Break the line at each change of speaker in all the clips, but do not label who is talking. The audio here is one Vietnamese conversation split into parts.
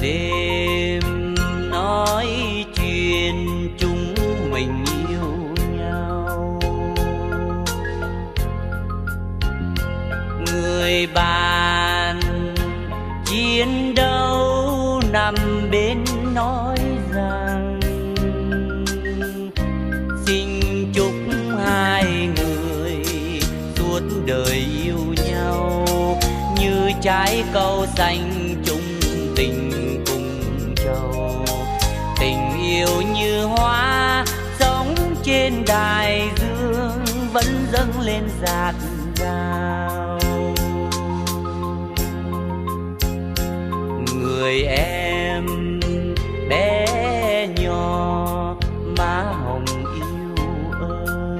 đêm nói chuyện chúng mình yêu nhau. Người bạn chiến đấu nằm bên nói rằng, xin chúc hai người suốt đời yêu nhau như trái cầu xanh tình như hoa sống trên đài dương vẫn dâng lên dạt dào. Người em bé nhỏ, má hồng yêu ơi.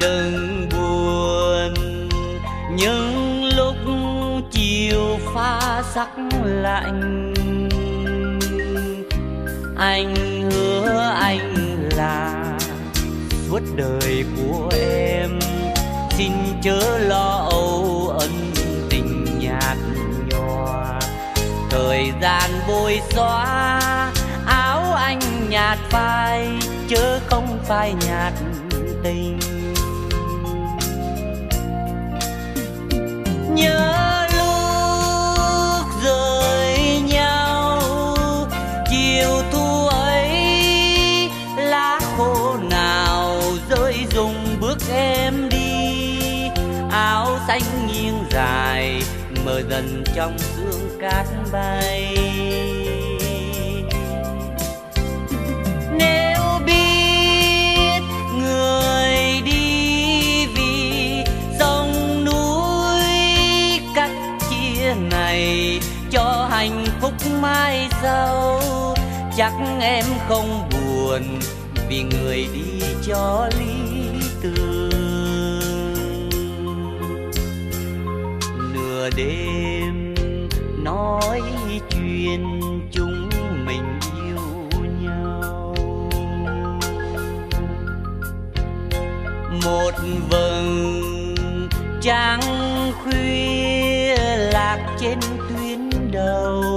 Đừng buồn, những chiều pha sắc lạnh. Anh hứa anh là suốt đời của em. Xin chớ lo âu ân tình nhạt nhòa. Thời gian bôi xóa, áo anh nhạt phai, chớ không phai nhạt tình. Chiều thu ấy, lá khô nào rơi dùng bước em đi. Áo xanh nghiêng dài, mờ dần trong sương cát bay. Nếu biết người đi vì sông núi cách chia này, cho hạnh phúc mai sau chắc em không buồn vì người đi cho lý tưởng nửa đêm nói chuyện chúng mình yêu nhau. Một vầng trăng khuya lạc trên tuyến đầu.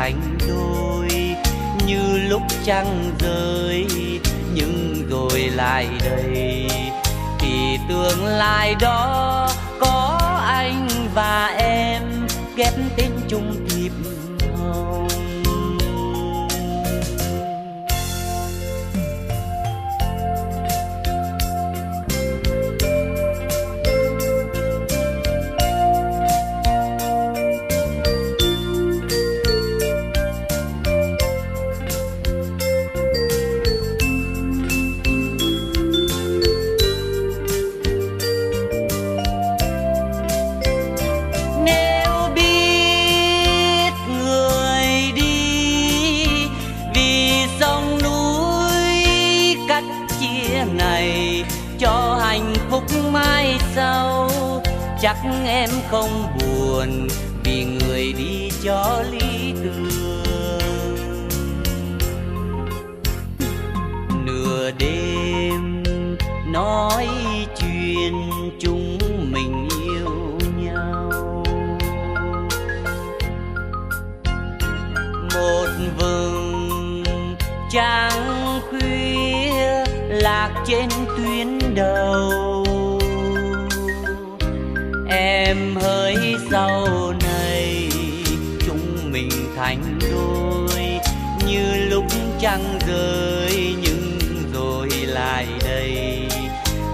Thành đôi. Như lúc trăng rơi, nhưng rồi lại đây thì tương lai đó có anh và em, ghép tên chung hạnh phúc mai sau. Chắc em không buồn vì người đi cho lý tưởng lạc trên tuyến đầu. Em hỡi sau này, chúng mình thành đôi. Như lúc trăng rơi, nhưng rồi lại đây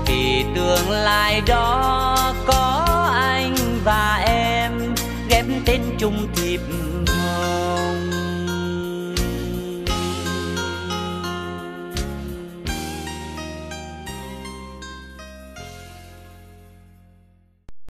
thì tương lai đó có anh và em, ghép tên chung thiệp